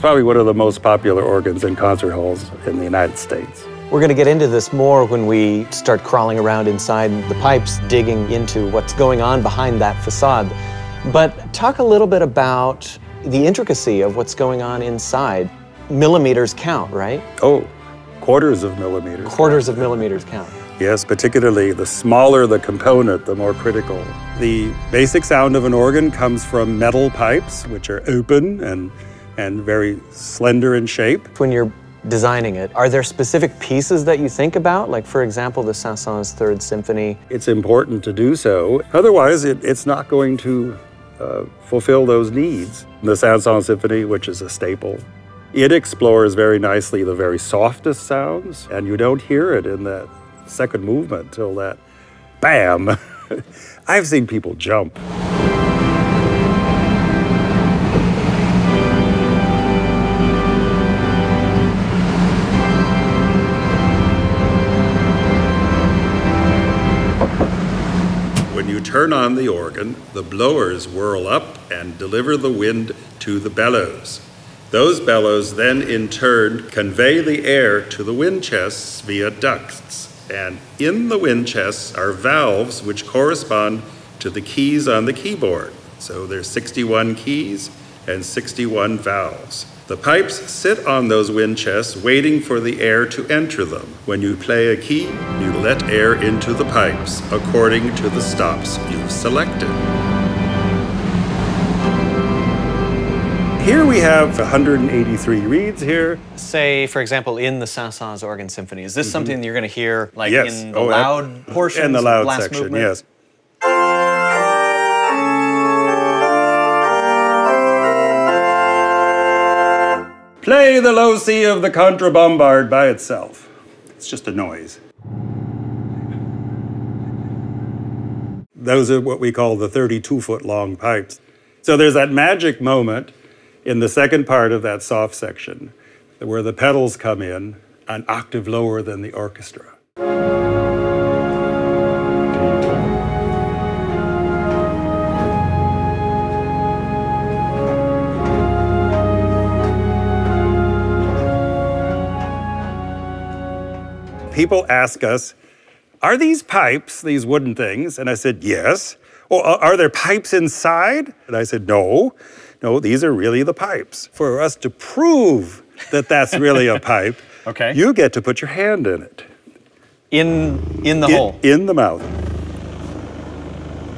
Probably one of the most popular organs in concert halls in the United States. We're going to get into this more when we start crawling around inside the pipes, digging into what's going on behind that facade. But talk a little bit about the intricacy of what's going on inside. Millimeters count, right? Oh, quarters of millimeters. Quarters of millimeters count. Yes, particularly the smaller the component, the more critical. The basic sound of an organ comes from metal pipes, which are open and, and very slender in shape. When you're designing it, are there specific pieces that you think about? Like, for example, the Saint-Saëns Third Symphony? It's important to do so. Otherwise, it, it's not going to uh, fulfill those needs. The Saint-Saëns Symphony, which is a staple, it explores very nicely the very softest sounds, and you don't hear it in that second movement till that bam. I've seen people jump. You turn on the organ, the blowers whirl up and deliver the wind to the bellows. Those bellows then in turn convey the air to the wind chests via ducts. And in the wind chests are valves which correspond to the keys on the keyboard. So there's 61 keys and 61 valves. The pipes sit on those wind chests waiting for the air to enter them. When you play a key, you let air into the pipes according to the stops you've selected. Here we have 183 reeds here. Say, for example, in the Saint-Saëns Organ Symphony, is this mm -hmm. something you're going to hear like yes. in the oh, loud portion? In the loud section, movement? yes. Play the low C of the contrabombard by itself. It's just a noise. Those are what we call the 32 foot long pipes. So there's that magic moment in the second part of that soft section where the pedals come in an octave lower than the orchestra. People ask us, are these pipes, these wooden things? And I said, yes. Well, are there pipes inside? And I said, no. No, these are really the pipes. For us to prove that that's really a pipe, okay. you get to put your hand in it. In, in the in, hole? In the mouth.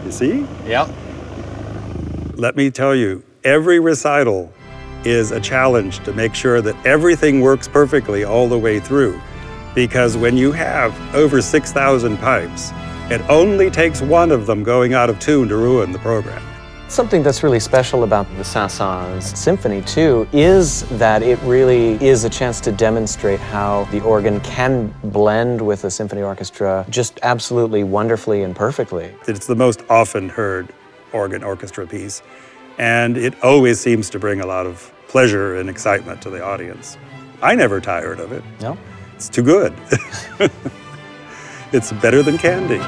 You see? Yep. Let me tell you, every recital is a challenge to make sure that everything works perfectly all the way through. Because when you have over 6,000 pipes, it only takes one of them going out of tune to ruin the program. Something that's really special about the Saint-Saëns Symphony, too, is that it really is a chance to demonstrate how the organ can blend with a symphony orchestra just absolutely wonderfully and perfectly. It's the most often heard organ orchestra piece, and it always seems to bring a lot of pleasure and excitement to the audience. I never tired of it. No? It's too good. it's better than candy.